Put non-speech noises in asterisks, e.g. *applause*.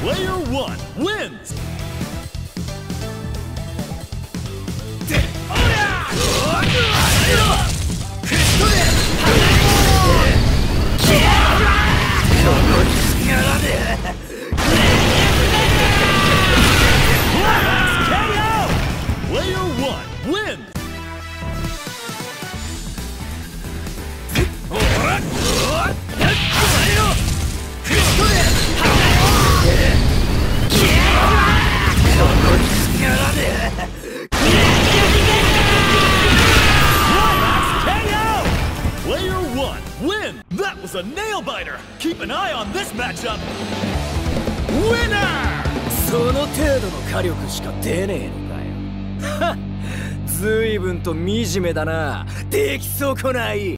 Player one wins! Player one wins! Player one win! That was a nail biter! Keep an eye on this matchup! Winner! *laughs* その程度の火力しか出ねえのかよはっ *laughs* 随分と惨めだな。出来損ない。